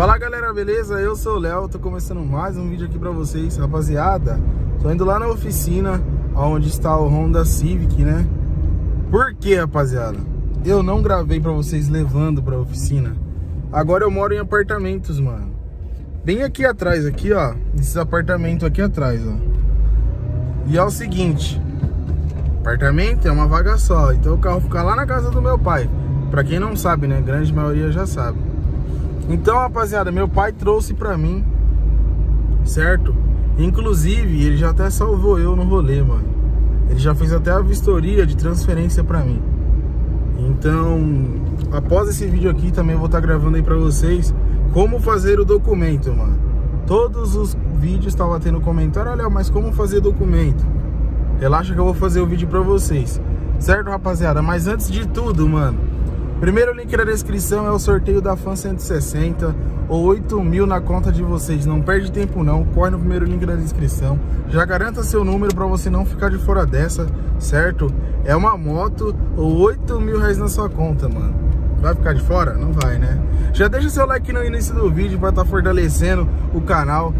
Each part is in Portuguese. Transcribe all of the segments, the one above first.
Fala galera, beleza? Eu sou o Léo, tô começando mais um vídeo aqui pra vocês Rapaziada, tô indo lá na oficina Onde está o Honda Civic, né? Por que, rapaziada? Eu não gravei pra vocês levando pra oficina Agora eu moro em apartamentos, mano Bem aqui atrás, aqui ó Esses apartamentos aqui atrás, ó E é o seguinte Apartamento é uma vaga só Então o carro fica lá na casa do meu pai Pra quem não sabe, né? Grande maioria já sabe então, rapaziada, meu pai trouxe pra mim, certo? Inclusive, ele já até salvou eu no rolê, mano. Ele já fez até a vistoria de transferência pra mim. Então, após esse vídeo aqui, também vou estar tá gravando aí pra vocês como fazer o documento, mano. Todos os vídeos estavam tendo comentário, olha, mas como fazer documento? Relaxa que eu vou fazer o vídeo pra vocês. Certo, rapaziada? Mas antes de tudo, mano, Primeiro link na descrição é o sorteio da Fan 160 ou 8 mil na conta de vocês. Não perde tempo não, corre no primeiro link na descrição. Já garanta seu número para você não ficar de fora dessa, certo? É uma moto ou 8 mil reais na sua conta, mano. Vai ficar de fora? Não vai, né? Já deixa seu like no início do vídeo para estar tá fortalecendo o canal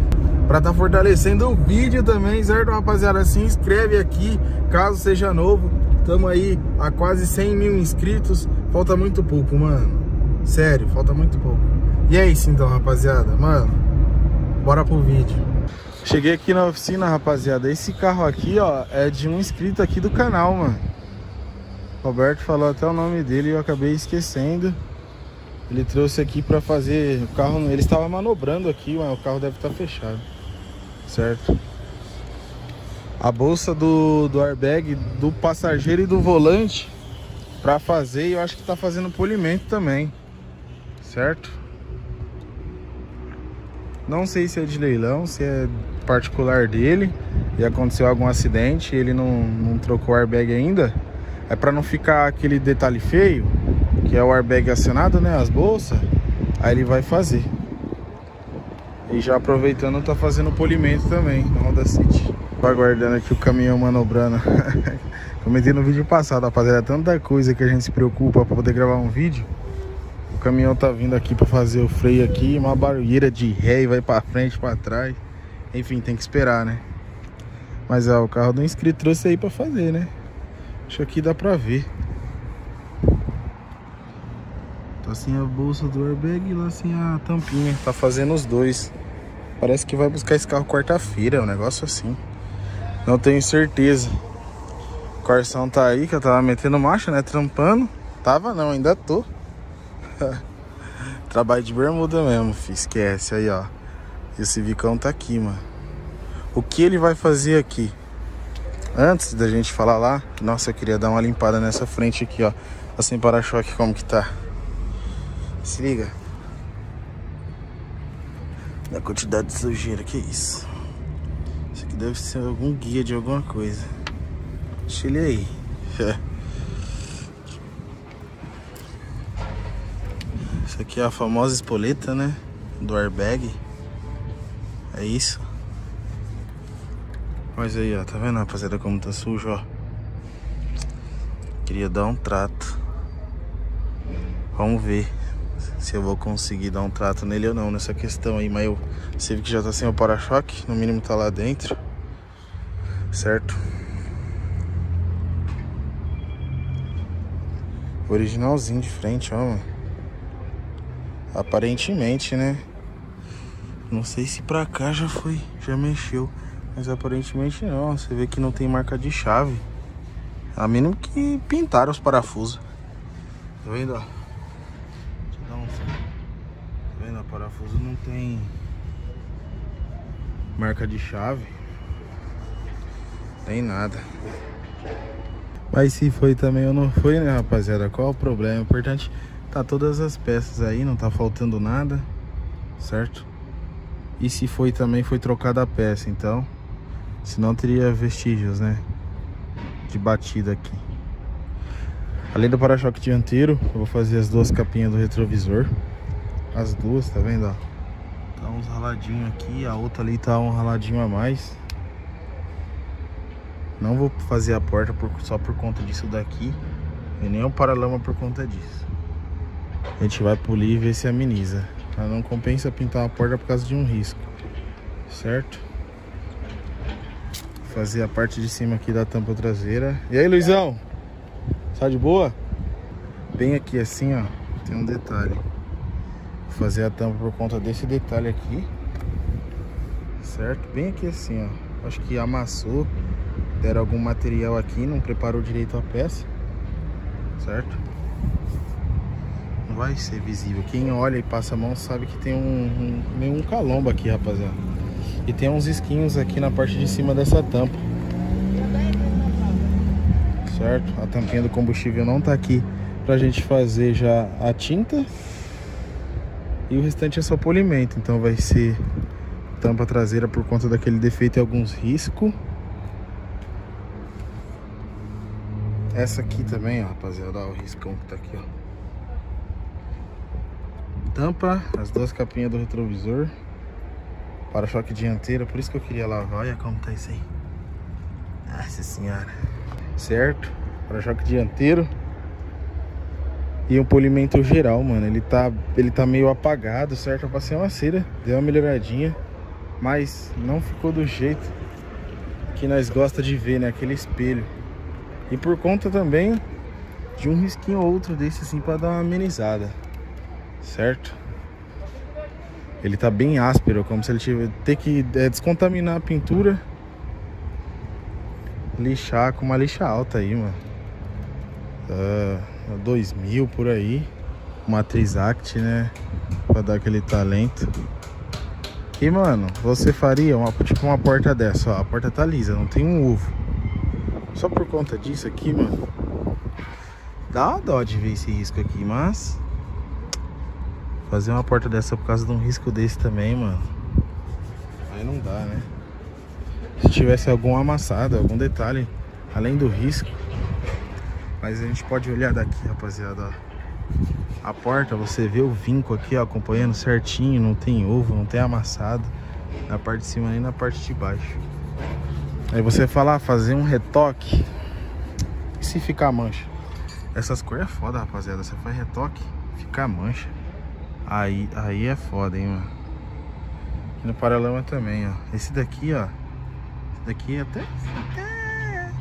para estar tá fortalecendo o vídeo também, certo, rapaziada? Se inscreve aqui, caso seja novo. Estamos aí a quase 100 mil inscritos. Falta muito pouco, mano. Sério, falta muito pouco. E é isso então, rapaziada. Mano, bora pro vídeo. Cheguei aqui na oficina, rapaziada. Esse carro aqui, ó, é de um inscrito aqui do canal, mano. Roberto falou até o nome dele e eu acabei esquecendo. Ele trouxe aqui pra fazer o carro. Ele estava manobrando aqui, mas o carro deve estar fechado. Certo? a bolsa do, do airbag do passageiro e do volante para fazer e eu acho que tá fazendo polimento também, certo? Não sei se é de leilão, se é particular dele e aconteceu algum acidente ele não, não trocou o airbag ainda. É para não ficar aquele detalhe feio, que é o airbag acionado, né, as bolsas, aí ele vai fazer. E já aproveitando, tá fazendo polimento também na Honda City. Tô aguardando aqui o caminhão manobrando. Comentei no vídeo passado, rapaziada, tanta coisa que a gente se preocupa pra poder gravar um vídeo. O caminhão tá vindo aqui pra fazer o freio aqui, uma barulheira de ré e vai pra frente, pra trás. Enfim, tem que esperar, né? Mas ó, o carro do inscrito trouxe aí pra fazer, né? Acho que dá pra ver. Tá sem a bolsa do airbag e lá sem a tampinha. Tá fazendo os dois. Parece que vai buscar esse carro quarta-feira, é um negócio assim. Não tenho certeza. Corsão tá aí, que eu tava metendo marcha, né? Trampando. Tava não, ainda tô. Trabalho de bermuda mesmo, fi. Esquece aí, ó. E o Civicão tá aqui, mano. O que ele vai fazer aqui? Antes da gente falar lá, nossa, eu queria dar uma limpada nessa frente aqui, ó. Tá sem para-choque como que tá. Se liga. Da quantidade de sujeira, que isso deve ser algum guia de alguma coisa. Deixa ele aí. Isso aqui é a famosa espoleta, né? Do airbag. É isso. Mas aí, ó. Tá vendo, rapaziada, como tá sujo, ó. Queria dar um trato. Vamos ver se eu vou conseguir dar um trato nele ou não nessa questão aí. Mas eu, viu que já tá sem o para-choque. No mínimo tá lá dentro certo? Originalzinho de frente, ó. Aparentemente, né? Não sei se pra cá já foi, já mexeu. Mas aparentemente não. Você vê que não tem marca de chave. A menos que pintaram os parafusos. Tá vendo, ó? Deixa eu dar um... Tá vendo? O parafuso não tem marca de chave. Tem nada. Mas se foi também ou não foi, né, rapaziada? Qual o problema? O importante tá todas as peças aí, não tá faltando nada, certo? E se foi também, foi trocada a peça, então... Senão teria vestígios, né? De batida aqui. Além do para-choque dianteiro, eu vou fazer as duas capinhas do retrovisor. As duas, tá vendo, ó? Tá uns raladinhos aqui, a outra ali tá um raladinho a mais. Não vou fazer a porta por, só por conta disso daqui. E nem o paralama por conta disso. A gente vai polir e ver se ameniza. Mas não compensa pintar uma porta por causa de um risco. Certo? Fazer a parte de cima aqui da tampa traseira. E aí, Luizão? Tá de boa? Bem aqui assim, ó, tem um detalhe. Vou fazer a tampa por conta desse detalhe aqui. Certo? Bem aqui assim, ó. Acho que amassou. Deram algum material aqui, não preparou direito a peça. Certo? Não vai ser visível. Quem olha e passa a mão sabe que tem um, um meio um calombo aqui, rapaziada. E tem uns esquinhos aqui na parte de cima dessa tampa. Certo? A tampinha do combustível não tá aqui pra gente fazer já a tinta. E o restante é só polimento, então vai ser tampa traseira por conta daquele defeito e alguns riscos. Essa aqui também, ó, rapaziada, o riscão que tá aqui, ó. Tampa, as duas capinhas do retrovisor. Para-choque dianteiro, por isso que eu queria lavar. Olha como tá isso aí. Nossa senhora. Certo? Para-choque dianteiro. E um polimento geral, mano. Ele tá, ele tá meio apagado, certo? Eu passei uma cera, deu uma melhoradinha. Mas não ficou do jeito que nós gosta de ver, né? Aquele espelho. E por conta também de um risquinho ou outro desse assim pra dar uma amenizada. Certo? Ele tá bem áspero, como se ele tivesse ter que é, descontaminar a pintura. Lixar com uma lixa alta aí, mano. Uh, 2000 por aí. Uma Trisact, né? Pra dar aquele talento. E, mano, você faria uma, tipo uma porta dessa, ó. A porta tá lisa, não tem um ovo. Só por conta disso aqui, mano. Dá uma dó de ver esse risco aqui, mas... Fazer uma porta dessa por causa de um risco desse também, mano. Aí não dá, né? Se tivesse algum amassado, algum detalhe, além do risco, mas a gente pode olhar daqui, rapaziada. A porta, você vê o vinco aqui, ó, acompanhando certinho, não tem ovo, não tem amassado na parte de cima nem na parte de baixo. Aí você falar, ah, fazer um retoque, e se ficar mancha? Essas cores é foda, rapaziada, você faz retoque, fica mancha. Aí, aí é foda, hein, mano. E no paralama também, ó. Esse daqui, ó, esse daqui até... até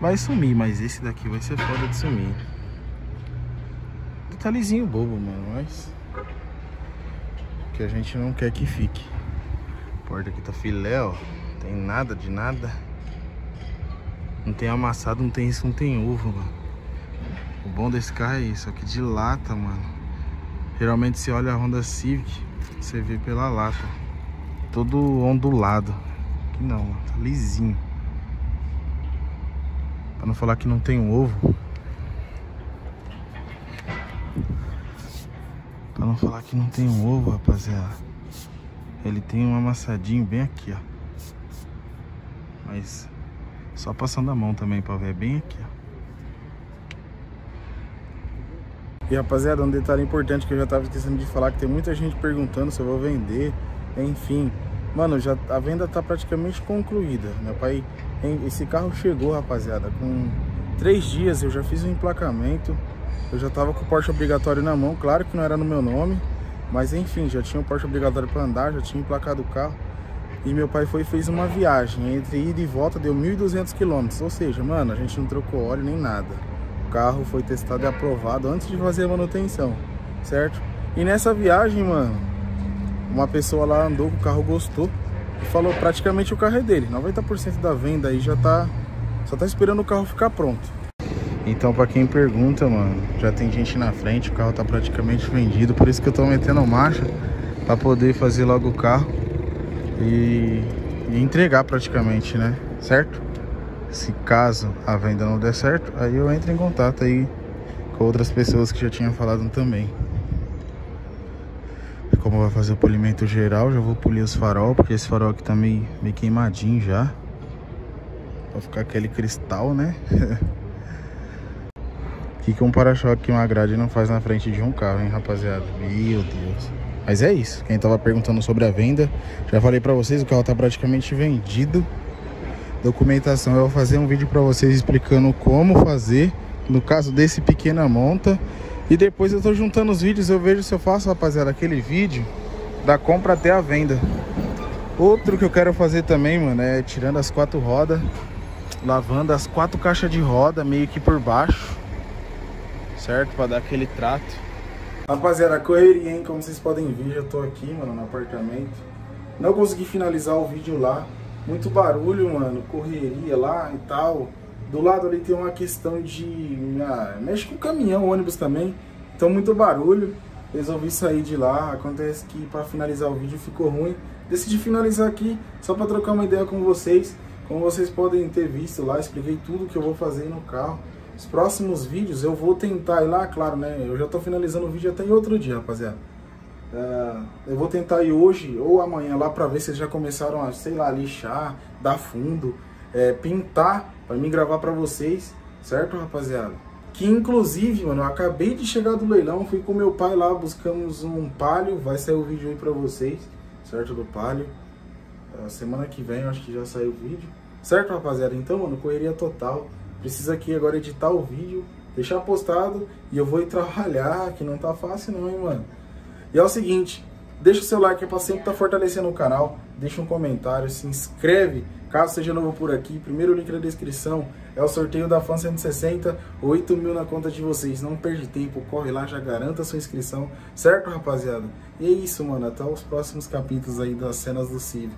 vai sumir, mas esse daqui vai ser foda de sumir. Detalhezinho bobo, mano, mas que a gente não quer que fique. A porta aqui tá filé, ó. Tem nada de nada. Não tem amassado, não tem isso, não tem ovo, mano. O bom desse carro é isso, aqui de lata, mano. Geralmente você olha a Honda Civic, você vê pela lata. Todo ondulado. Aqui não, mano, tá lisinho. Pra não falar que não tem ovo. Pra não falar que não tem ovo, rapaziada. Ele tem um amassadinho bem aqui, ó. Mas só passando a mão também pra ver bem aqui, ó. E rapaziada, um detalhe importante que eu já tava esquecendo de falar, que tem muita gente perguntando se eu vou vender, enfim. Mano, já, a venda tá praticamente concluída. Meu pai, esse carro chegou, rapaziada, com três dias eu já fiz o emplacamento. Eu já tava com o Porsche obrigatório na mão, claro que não era no meu nome. Mas enfim, já tinha o Porsche obrigatório para andar, já tinha emplacado o carro. E meu pai foi e fez uma viagem, entre ida e volta deu 1.200 quilômetros. Ou seja, mano, a gente não trocou óleo nem nada. O carro foi testado e aprovado antes de fazer a manutenção, certo? E nessa viagem, mano, uma pessoa lá andou com o carro, gostou e falou praticamente o carro é dele. 90% da venda aí já tá só tá esperando o carro ficar pronto. Então, para quem pergunta, mano, já tem gente na frente, o carro tá praticamente vendido, por isso que eu tô metendo marcha para poder fazer logo o carro e, e entregar praticamente, né? Certo? Se caso a venda não der certo, aí eu entro em contato aí com outras pessoas que já tinham falado também como vai fazer o polimento geral, já vou polir os farol, porque esse farol aqui tá meio, meio queimadinho já. Pra ficar aquele cristal, né? O que, que um para-choque e uma grade não faz na frente de um carro, hein, rapaziada? Meu Deus. Mas é isso. Quem tava perguntando sobre a venda, já falei pra vocês, o carro tá praticamente vendido. Documentação, eu vou fazer um vídeo pra vocês explicando como fazer. No caso desse pequena monta, E depois eu tô juntando os vídeos, eu vejo se eu faço, rapaziada, aquele vídeo da compra até a venda. Outro que eu quero fazer também, mano, é tirando as quatro rodas, lavando as quatro caixas de roda meio que por baixo, certo? Pra dar aquele trato. Rapaziada, correria, hein? Como vocês podem ver, eu tô aqui, mano, no apartamento. Não consegui finalizar o vídeo lá. Muito barulho, mano, correria lá e tal. Do lado ali tem uma questão de... Ah, mexe com caminhão, ônibus também. Então muito barulho. Resolvi sair de lá. Acontece que para finalizar o vídeo ficou ruim. Decidi finalizar aqui só para trocar uma ideia com vocês. Como vocês podem ter visto lá, expliquei tudo que eu vou fazer no carro. Os próximos vídeos eu vou tentar ir lá, claro, né? Eu já tô finalizando o vídeo até em outro dia, rapaziada. Uh, eu vou tentar ir hoje ou amanhã lá pra ver se eles já começaram a, sei lá, lixar, dar fundo, é, pintar pra mim gravar pra vocês, certo, rapaziada? Que inclusive, mano, eu acabei de chegar do leilão, fui com meu pai lá, buscamos um palio, vai sair o vídeo aí pra vocês, certo, do palio. Uh, semana que vem eu acho que já saiu o vídeo. Certo, rapaziada? Então, mano, correria total. Precisa aqui agora editar o vídeo, deixar postado e eu vou ir trabalhar, que não tá fácil não, hein, mano. E é o seguinte, deixa o seu like pra sempre estar tá fortalecendo o canal, deixa um comentário, se inscreve, caso seja novo por aqui. Primeiro link na descrição é o sorteio da Fan 160, 8 mil na conta de vocês. Não perde tempo, corre lá, já garanta sua inscrição, certo, rapaziada? E é isso, mano, até os próximos capítulos aí das cenas do Civic.